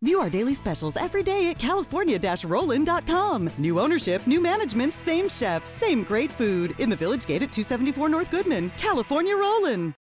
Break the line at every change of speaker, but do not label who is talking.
View our daily specials every day at California-Rollin.com. New ownership, new management, same chef, same great food. In the Village Gate at 274 North Goodman. California-Rollin.